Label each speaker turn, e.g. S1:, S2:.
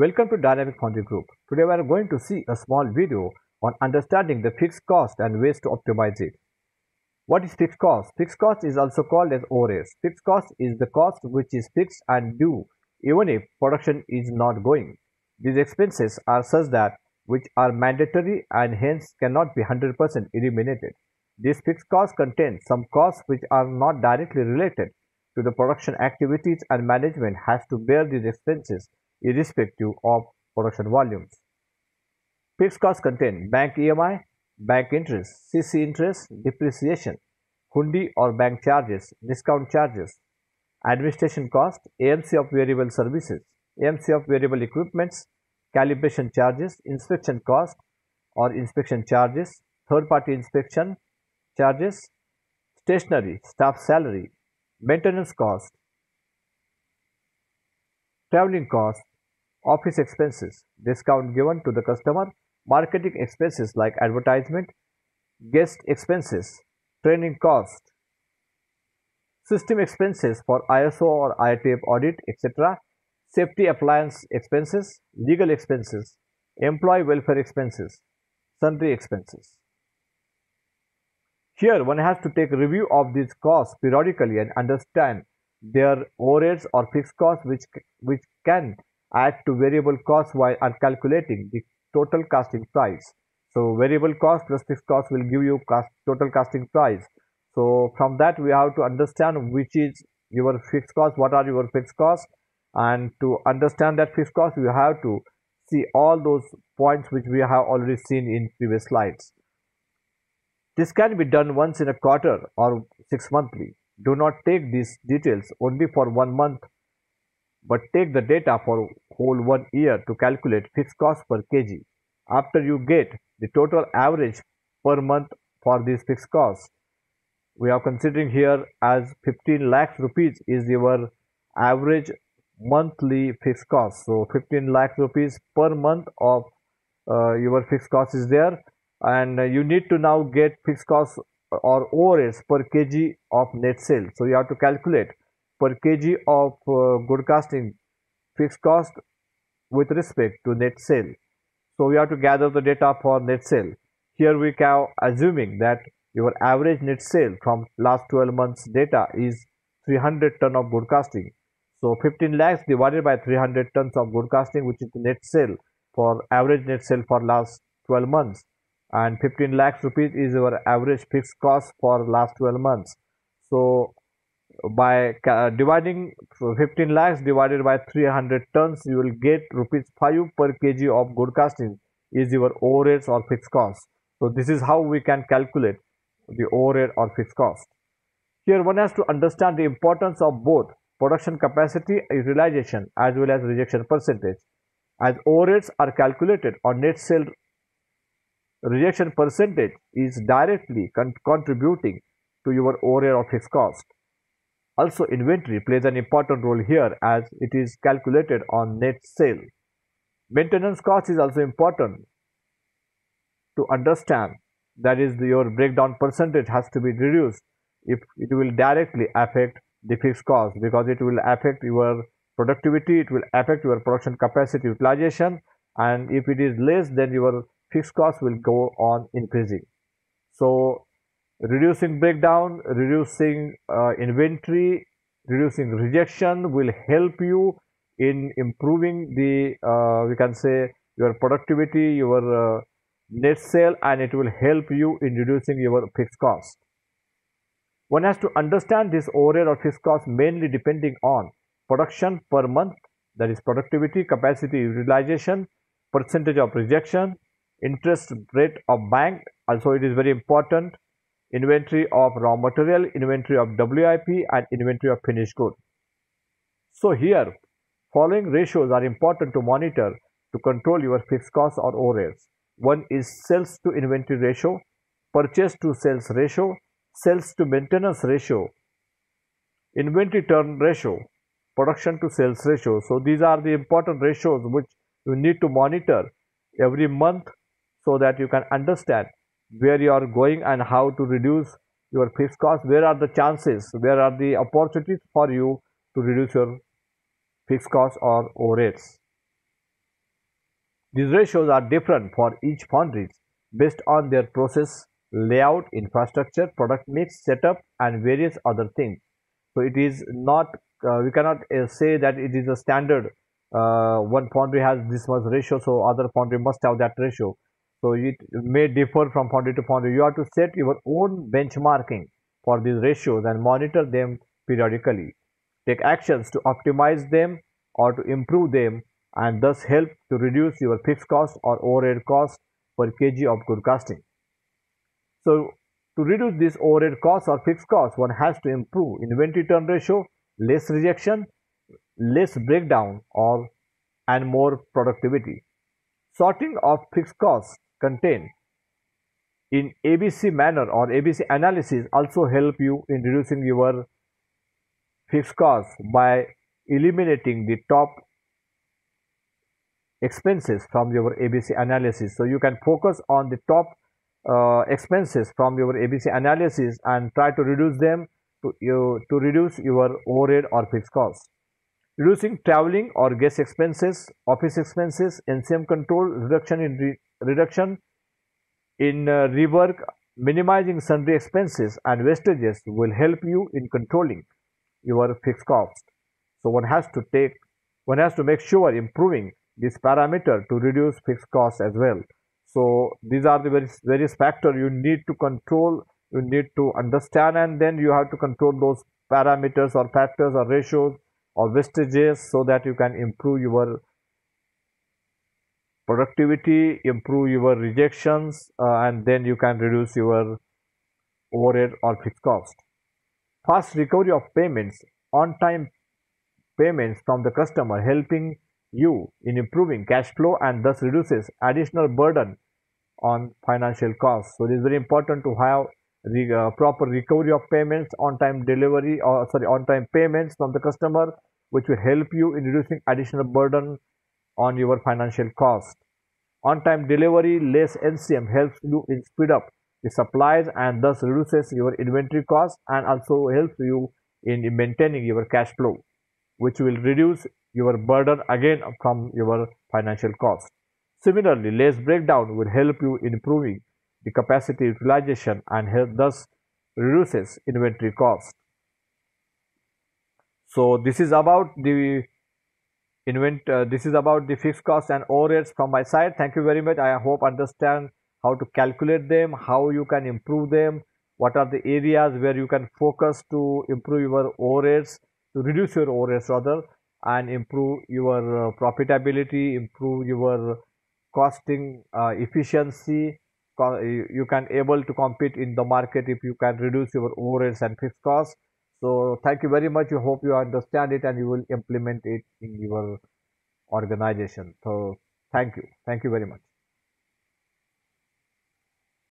S1: Welcome to Dynamic Foundry Group. Today we are going to see a small video on understanding the fixed cost and ways to optimize it. What is fixed cost? Fixed cost is also called as overheads. Fixed cost is the cost which is fixed and due even if production is not going. These expenses are such that which are mandatory and hence cannot be 100% eliminated. These fixed costs contain some costs which are not directly related to the production activities and management has to bear these expenses irrespective of production volumes. Fixed costs contain bank EMI, bank interest, CC interest, depreciation, hundi or bank charges, discount charges, administration cost, AMC of variable services, AMC of variable equipments, calibration charges, inspection cost or inspection charges, third party inspection charges, stationery, staff salary, maintenance cost, traveling cost, office expenses, discount given to the customer, marketing expenses like advertisement, guest expenses, training cost, system expenses for ISO or IATF audit, etc., safety appliance expenses, legal expenses, employee welfare expenses, sundry expenses. Here one has to take review of these costs periodically and understand their overheads or fixed costs which, which can add to variable cost while calculating the total casting price. So variable cost plus fixed cost will give you cost, total casting price. So from that we have to understand which is your fixed cost, what are your fixed costs and to understand that fixed cost you have to see all those points which we have already seen in previous slides. This can be done once in a quarter or six monthly. Do not take these details only for one month but take the data for whole one year to calculate fixed cost per kg. After you get the total average per month for these fixed costs, we are considering here as 15 lakhs rupees is your average monthly fixed cost. So 15 lakhs rupees per month of uh, your fixed cost is there and you need to now get fixed costs or overheads per kg of net sale. So you have to calculate per kg of uh, good casting fixed cost with respect to net sale. So we have to gather the data for net sale. Here we can assuming that your average net sale from last 12 months data is 300 ton of good casting. So 15 lakhs divided by 300 tons of good casting which is the net sale for average net sale for last 12 months and 15 lakhs rupees is your average fixed cost for last 12 months. So by uh, dividing 15 lakhs divided by 300 tons you will get rupees 5 per kg of good casting is your overheads or fixed cost. So this is how we can calculate the overhead or fixed cost. Here one has to understand the importance of both production capacity utilization as well as rejection percentage. As overheads are calculated on net sale rejection percentage is directly con contributing to your overhead or fixed cost. Also, inventory plays an important role here as it is calculated on net sale. Maintenance cost is also important to understand that is your breakdown percentage has to be reduced if it will directly affect the fixed cost because it will affect your productivity, it will affect your production capacity utilization and if it is less then your fixed cost will go on increasing. So reducing breakdown reducing uh, inventory reducing rejection will help you in improving the uh, we can say your productivity your uh, net sale and it will help you in reducing your fixed cost. One has to understand this overhead or fixed cost mainly depending on production per month that is productivity capacity utilization percentage of rejection interest rate of bank also it is very important inventory of raw material, inventory of WIP and inventory of finished good. So here following ratios are important to monitor to control your fixed costs or overheads. One is sales to inventory ratio, purchase to sales ratio, sales to maintenance ratio, inventory turn ratio, production to sales ratio. So these are the important ratios which you need to monitor every month so that you can understand where you are going and how to reduce your fixed cost where are the chances where are the opportunities for you to reduce your fixed cost or overheads These ratios are different for each foundry based on their process layout, infrastructure, product mix, setup and various other things. So it is not, uh, we cannot uh, say that it is a standard, uh, one foundry has this much ratio, so other foundry must have that ratio. So it may differ from foundry to foundry. You have to set your own benchmarking for these ratios and monitor them periodically. Take actions to optimize them or to improve them and thus help to reduce your fixed cost or overhead cost per kg of good casting. So to reduce this overhead cost or fixed cost, one has to improve inventory turn ratio, less rejection, less breakdown or and more productivity. Sorting of fixed costs contained in ABC manner or ABC analysis also help you in reducing your fixed costs by eliminating the top expenses from your ABC analysis. So you can focus on the top uh, expenses from your ABC analysis and try to reduce them to, you, to reduce your overhead or fixed costs. Reducing traveling or guest expenses, office expenses, NCM control, reduction in reduction in uh, rework, minimizing sundry expenses and wastages will help you in controlling your fixed cost. So one has to take, one has to make sure improving this parameter to reduce fixed costs as well. So these are the various, various factors you need to control, you need to understand and then you have to control those parameters or factors or ratios or wastages so that you can improve your productivity, improve your rejections uh, and then you can reduce your overhead or fixed cost. Fast recovery of payments, on-time payments from the customer helping you in improving cash flow and thus reduces additional burden on financial costs. So it is very important to have re uh, proper recovery of payments, on-time delivery or sorry on-time payments from the customer which will help you in reducing additional burden on your financial cost. On-time delivery less NCM helps you in speed up the supplies and thus reduces your inventory cost and also helps you in maintaining your cash flow which will reduce your burden again from your financial cost. Similarly, less breakdown will help you in improving the capacity utilization and help thus reduces inventory cost. So this is about the invent uh, this is about the fixed cost and overheads from my side. Thank you very much. I hope understand how to calculate them, how you can improve them, what are the areas where you can focus to improve your overheads, to reduce your overheads rather and improve your uh, profitability, improve your costing uh, efficiency. You can able to compete in the market if you can reduce your overheads and fixed costs. So thank you very much. I hope you understand it and you will implement it in your organization. So thank you. Thank you very much.